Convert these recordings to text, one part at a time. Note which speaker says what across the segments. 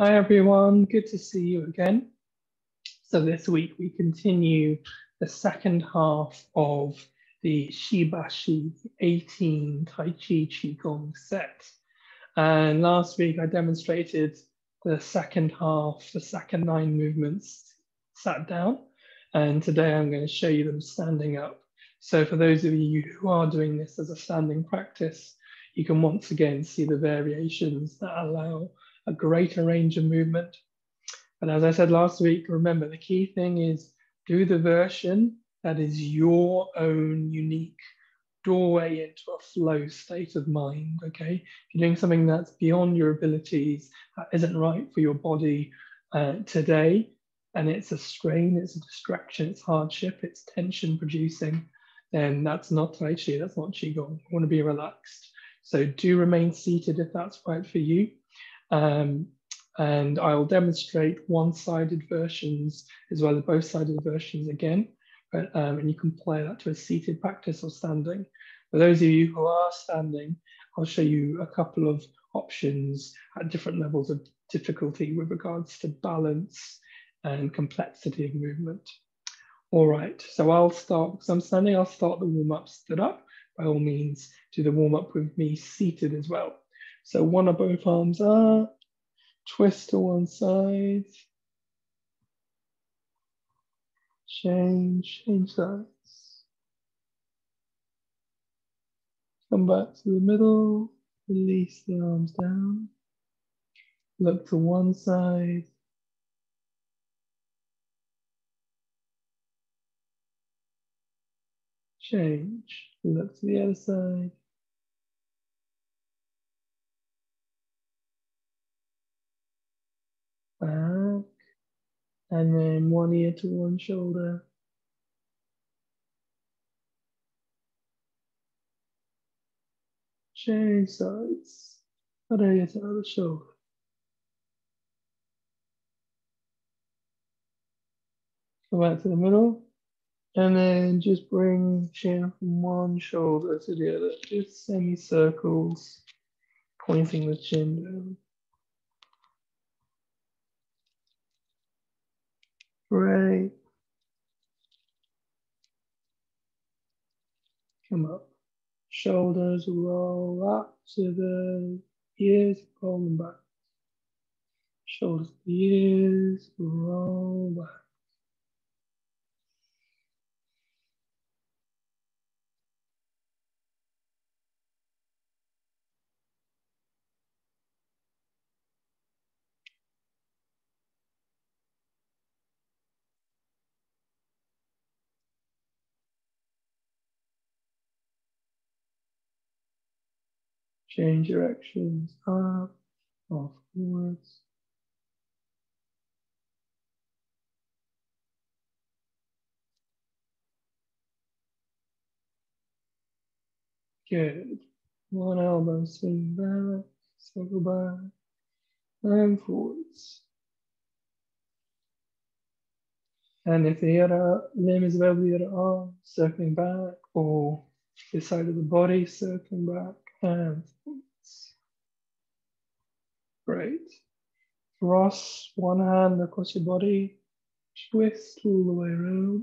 Speaker 1: Hi everyone, good to see you again. So this week we continue the second half of the Shibashi 18 Tai Chi Qigong set. And last week I demonstrated the second half, the second nine movements sat down. And today I'm going to show you them standing up. So for those of you who are doing this as a standing practice, you can once again see the variations that allow a greater range of movement. But as I said last week, remember the key thing is do the version that is your own unique doorway into a flow state of mind. Okay, if you're doing something that's beyond your abilities, that isn't right for your body uh, today, and it's a strain, it's a distraction, it's hardship, it's tension producing, then that's not Tai Chi, that's not Qigong. You want to be relaxed. So do remain seated if that's right for you. Um, and I'll demonstrate one-sided versions as well as both-sided versions again. But, um, and you can play that to a seated practice or standing. For those of you who are standing, I'll show you a couple of options at different levels of difficulty with regards to balance and complexity of movement. All right, so I'll start, because I'm standing, I'll start the warm-up stood up. By all means, do the warm-up with me seated as well. So one or both arms up, twist to one side, change, change sides. Come back to the middle, release the arms down, look to one side, change, look to the other side, back, and then one ear to one shoulder. Change sides, other ear to other shoulder. Come back to the middle, and then just bring chin from one shoulder to the other, just semicircles, pointing the chin down. Right. Come up. Shoulders roll up to the ears, roll back. Shoulders, ears, roll back. Change directions up or forwards. Good. One elbow swing back, circle back, and forwards. And if the other limb is above the other arm, circling back, or this side of the body, circling back and. Great. Cross one hand across your body, twist all the way around.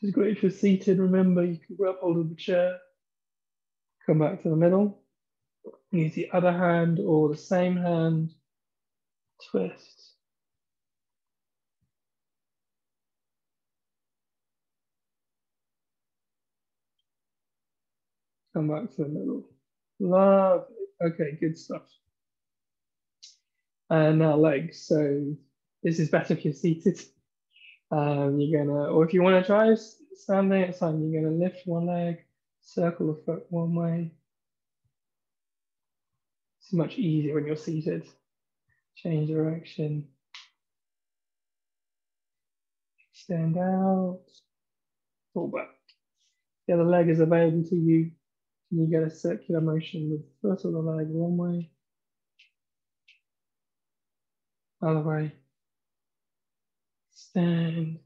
Speaker 1: This is great if you're seated. Remember, you can grab hold of the chair, come back to the middle, use the other hand or the same hand, twist. Come back to the middle. Love. Okay, good stuff. And now legs. So this is better if you're seated. Um, you're gonna, or if you want to try standing, it's. You're gonna lift one leg, circle the foot one way. It's much easier when you're seated. Change direction. Stand out. pull back. The other leg is available to you you get a circular motion with foot of the leg one way, other way, stand.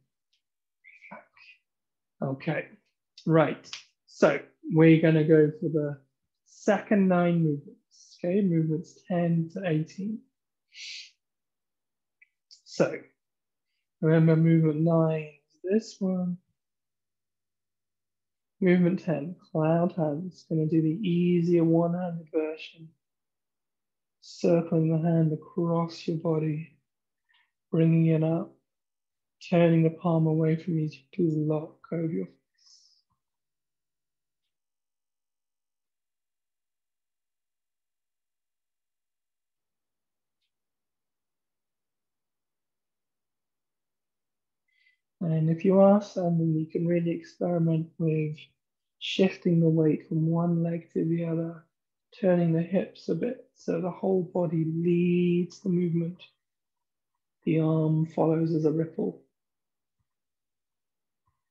Speaker 1: Okay, right. So we're going to go for the second nine movements. Okay, movements 10 to 18. So remember movement nine is this one. Movement 10, cloud hands. Gonna do the easier one-handed version. Circling the hand across your body, bringing it up, turning the palm away from you to lock over your And if you are standing, you can really experiment with shifting the weight from one leg to the other, turning the hips a bit so the whole body leads the movement. The arm follows as a ripple.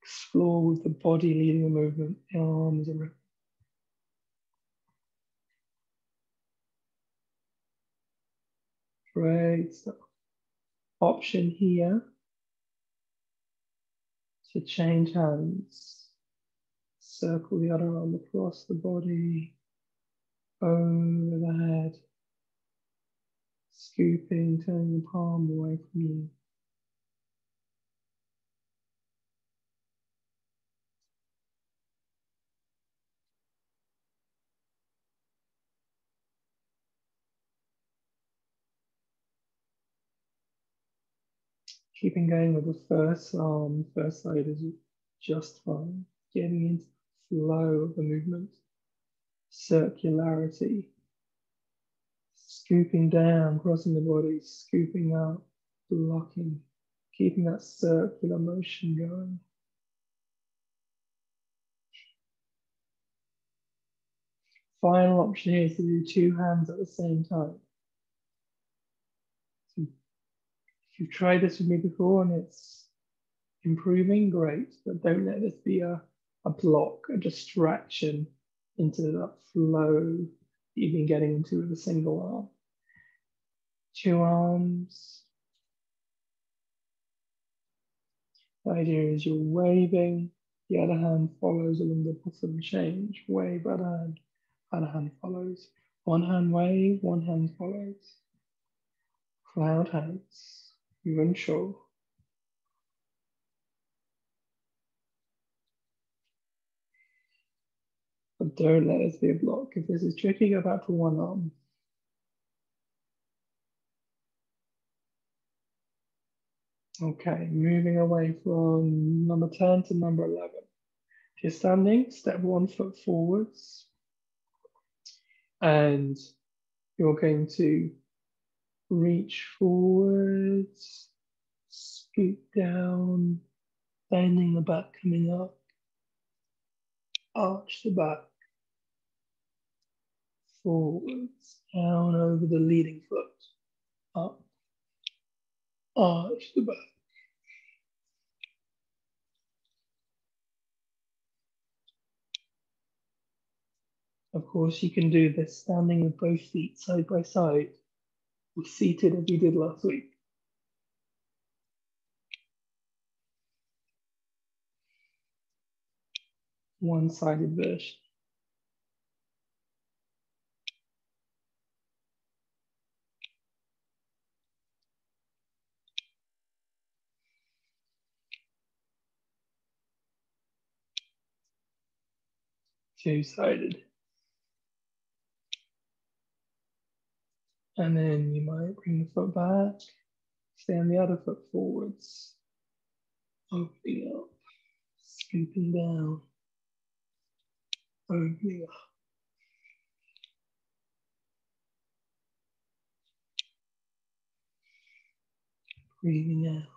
Speaker 1: Explore with the body leading the movement, the arm as a ripple. Great stuff. Option here to change hands. Circle the other arm across the body, over the head, scooping, turning the palm away from you. Keeping going with the first arm, first side is just fine. Getting into the flow of the movement, circularity, scooping down, crossing the body, scooping up, blocking, keeping that circular motion going. Final option here is to do two hands at the same time. If you've tried this with me before and it's improving, great, but don't let this be a, a block, a distraction into that flow you've been getting into with a single arm. Two arms. The idea is you're waving, the other hand follows along the bottom change. Wave, other hand, other hand follows. One hand wave, one hand follows. Cloud hands even show. But don't let us be a block. If this is tricky, go back to one arm. Okay, moving away from number 10 to number 11. If you're standing, step one foot forwards. And you're going to reach forwards, scoot down, bending the back coming up, arch the back, forwards, down over the leading foot, up, arch the back. Of course, you can do this standing with both feet side by side was seated as we did last week. One-sided version. Two-sided. And then you might bring the foot back, stand the other foot forwards, opening up, scooping down, opening up. Breathing out,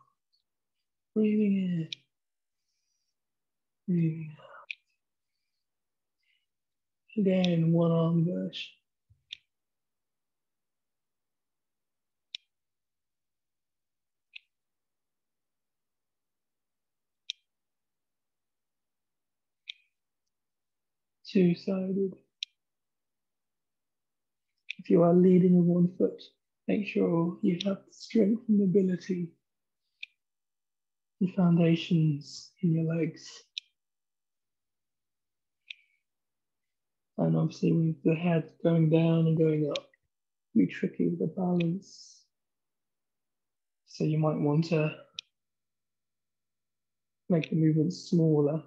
Speaker 1: breathing in, breathing out. Again, one arm version. Two-sided. If you are leading with one foot, make sure you have the strength and ability, the foundations in your legs. And obviously with the head going down and going up, be tricky with the balance. So you might want to make the movement smaller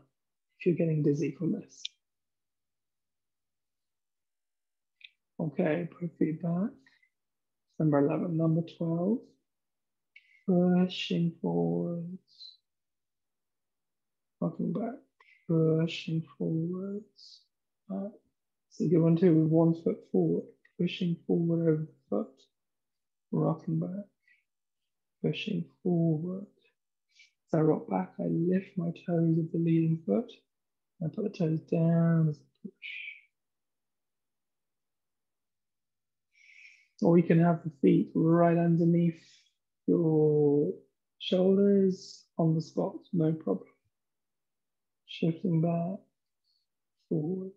Speaker 1: if you're getting dizzy from this. Okay, put feet back. Number 11, number 12. Pushing forwards. Rocking back, pushing forwards. Back. So you one to with one foot forward, pushing forward over the foot, rocking back, pushing forward. As I rock back, I lift my toes of the leading foot. I put the toes down as I push. Or you can have the feet right underneath your shoulders on the spot, no problem. Shifting back, forwards.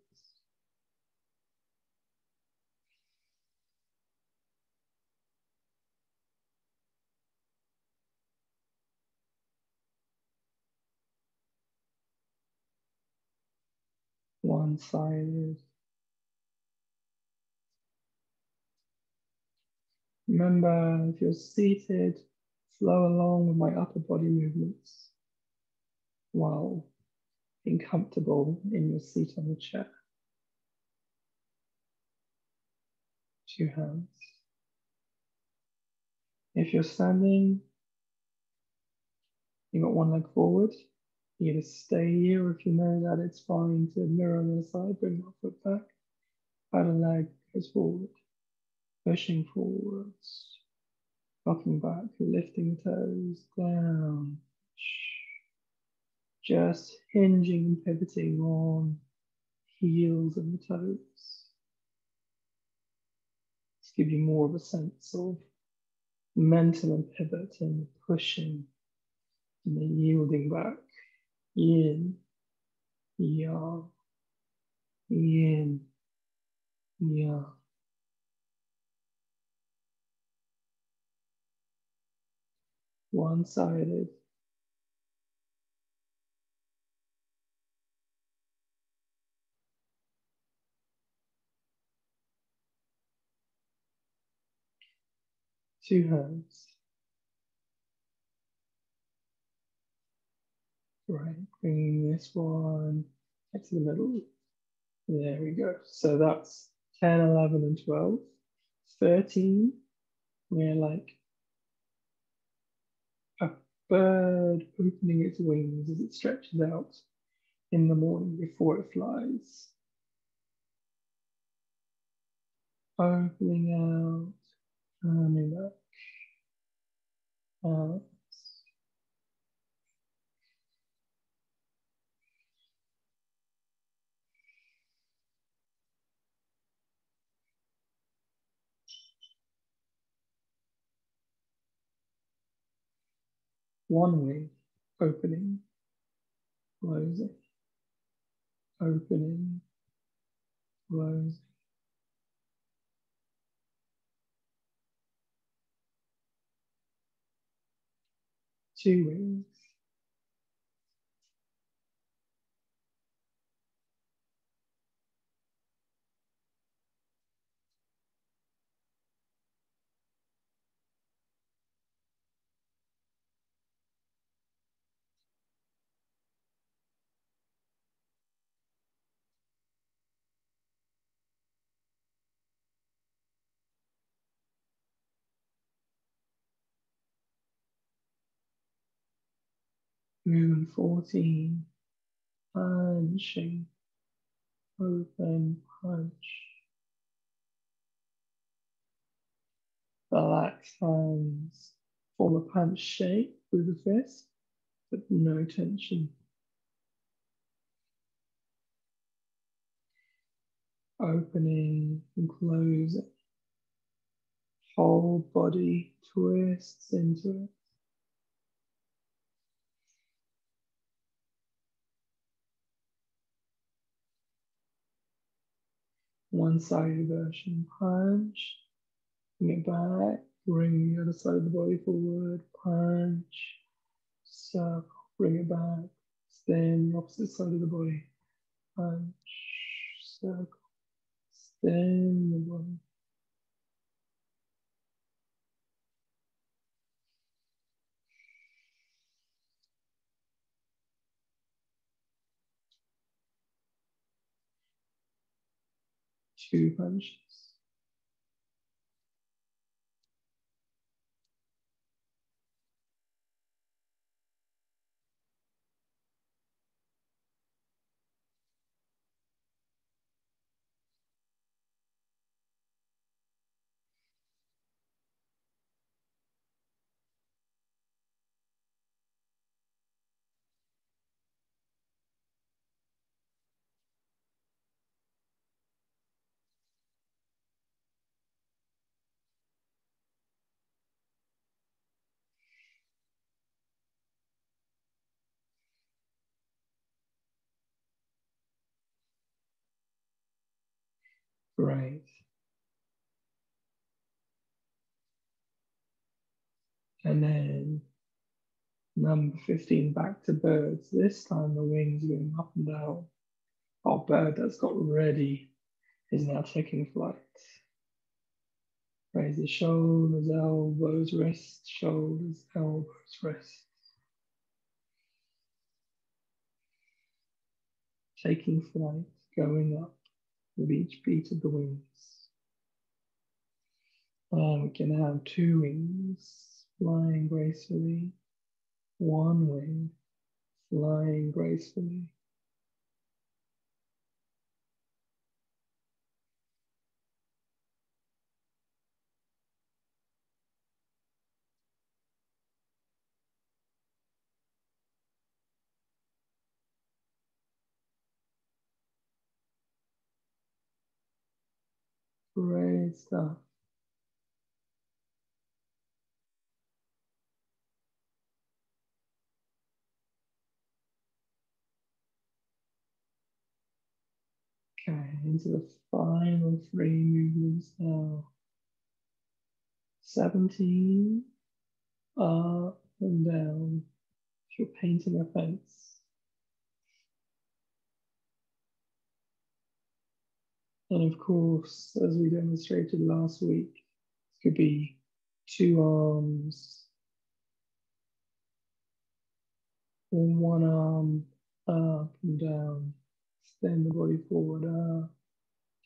Speaker 1: One-sided. Remember, if you're seated, flow along with my upper body movements while being comfortable in your seat on the chair. Two hands. If you're standing, you got one leg forward. You either stay here, if you know that it's fine to mirror on the side, bring that foot back. Other leg goes forward pushing forwards, rocking back, lifting toes down, just hinging and pivoting on heels and the toes. Just give you more of a sense of momentum and pivot and pushing and then yielding back. In, ya, in, ya. One-sided. Two hands. Right, bringing this one back to the middle. There we go. So that's 10, 11, and 12. 13, we're like bird opening its wings as it stretches out in the morning before it flies. Opening out, turning back, out. One wing opening, closing, opening, closing. Two wings. Movement 14, punching, open, punch. Relax hands, form a punch shape with the fist, but no tension. Opening and closing. Whole body twists into it. One sided version, punch, bring it back, bring the other side of the body forward, punch, circle, bring it back, stand opposite side of the body, punch, circle, stand the body. Two hunches. Great. And then number 15, back to birds. This time the wings are going up and down. Our bird that's got ready is now taking flight. Raise the shoulders, elbows, wrists, shoulders, elbows, wrists. Taking flight, going up with each beat of the wings. And we can have two wings flying gracefully, one wing flying gracefully. Great stuff. Okay, into the final three movements now. 17 up and down. If you're painting a fence. And of course, as we demonstrated last week, it could be two arms, or one arm up and down. Extend the body forward, up,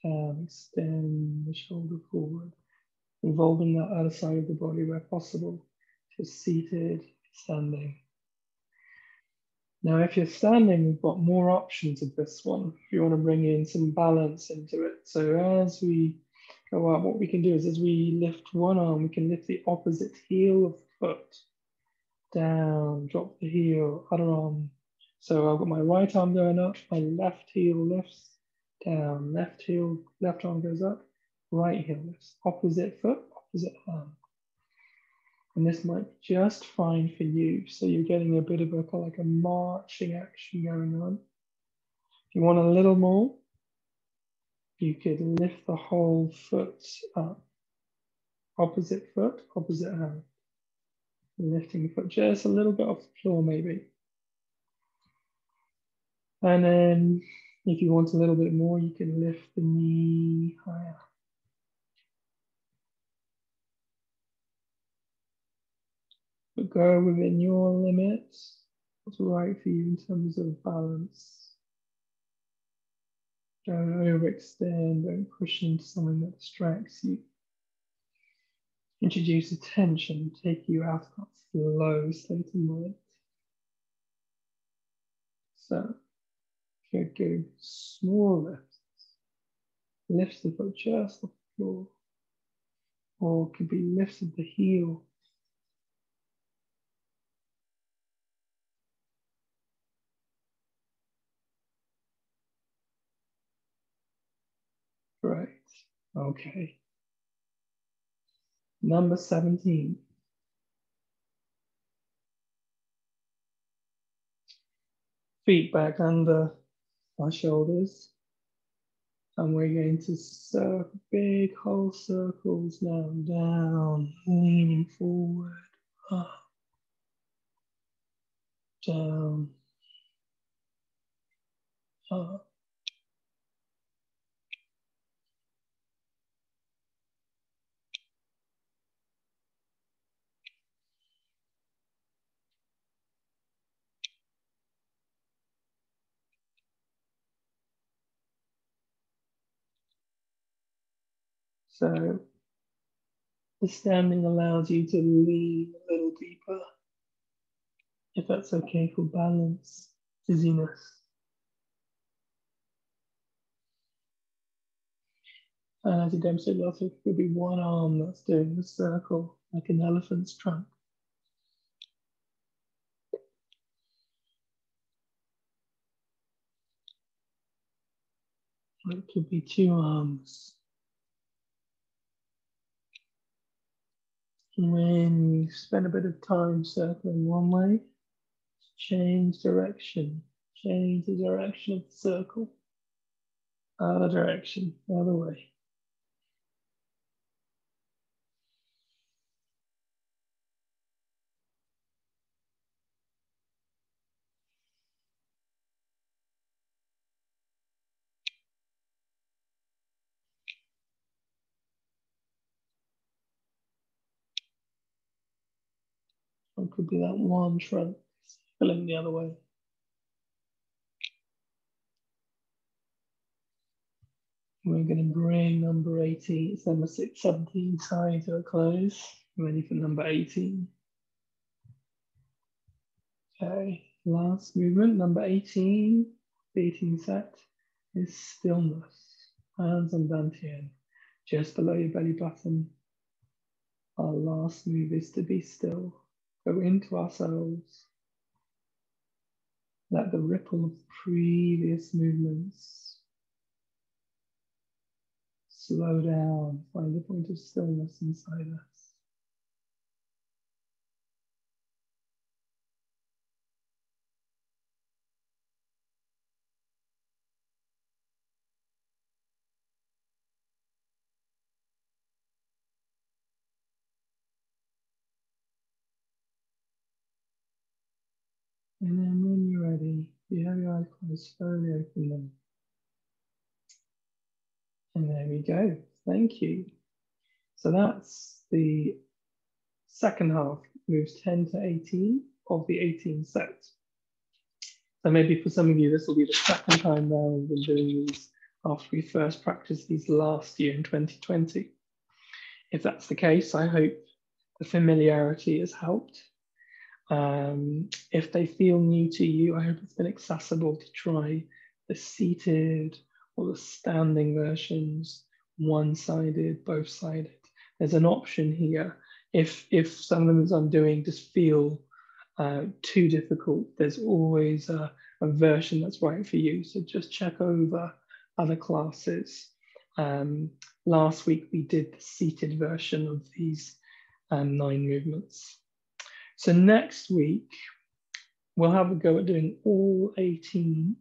Speaker 1: down, extend the shoulder forward, involving that other side of the body where possible, just seated, standing. Now, if you're standing, we've got more options of this one. If you want to bring in some balance into it. So as we go up, what we can do is as we lift one arm, we can lift the opposite heel of the foot down, drop the heel, other arm. So I've got my right arm going up, my left heel lifts down, left heel, left arm goes up, right heel lifts, opposite foot, opposite arm. And this might be just fine for you. So you're getting a bit of a like a marching action going on. If you want a little more, you could lift the whole foot up. Opposite foot, opposite hand. Lifting the foot just a little bit off the floor, maybe. And then if you want a little bit more, you can lift the knee higher. Go within your limits. What's right for you in terms of balance. Don't overextend, don't push into something that distracts you. Introduce attention, take you out of that flow state of mind. So, good, good. Small lifts. Lift the foot just off the floor. Or could be lifted the heel Right. Okay. Number 17. Feet back under our shoulders. And we're going to circle big whole circles now, down, leaning forward, up, down, up. So the standing allows you to lean a little deeper, if that's okay for balance, dizziness. And as you demonstrated last week, it could be one arm that's doing the circle, like an elephant's trunk. It could be two arms. When you spend a bit of time circling one way, change direction, change the direction of the circle. Other direction, other way. Could be that one trunk filling the other way. We're going to bring number 18, it's number 6, 17 tie to a close. Ready for number 18. Okay, last movement, number 18, the 18 set is stillness. Hands on Dantian, just below your belly button. Our last move is to be still go into ourselves. Let the ripple of previous movements slow down, find a point of stillness inside us. And then when you're ready, you have your eyes closed, slowly open them. And there we go. Thank you. So that's the second half, moves 10 to 18 of the 18 set. So maybe for some of you, this will be the second time now we've been doing these after we first practiced these last year in 2020. If that's the case, I hope the familiarity has helped um, if they feel new to you, I hope it's been accessible to try the seated or the standing versions, one-sided, both-sided. There's an option here. If, if some of them I'm doing just feel uh, too difficult, there's always a, a, version that's right for you. So just check over other classes. Um, last week we did the seated version of these um, nine movements. So next week, we'll have a go at doing all 18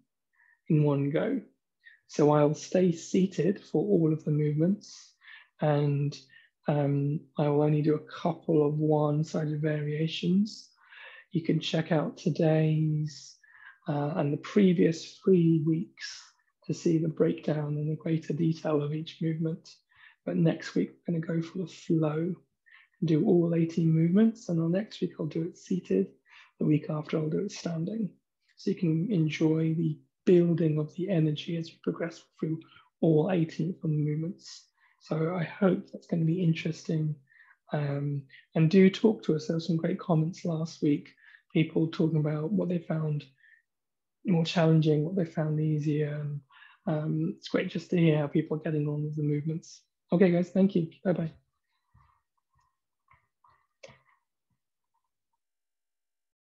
Speaker 1: in one go. So I'll stay seated for all of the movements and um, I will only do a couple of one-sided variations. You can check out today's uh, and the previous three weeks to see the breakdown and the greater detail of each movement. But next week, we're going to go for the flow do all 18 movements. And the next week, I'll do it seated. The week after, I'll do it standing. So you can enjoy the building of the energy as you progress through all 18 of the movements. So I hope that's going to be interesting. Um, and do talk to us. There were some great comments last week, people talking about what they found more challenging, what they found easier. And um, it's great just to hear how people are getting on with the movements. Okay, guys, thank you. Bye bye.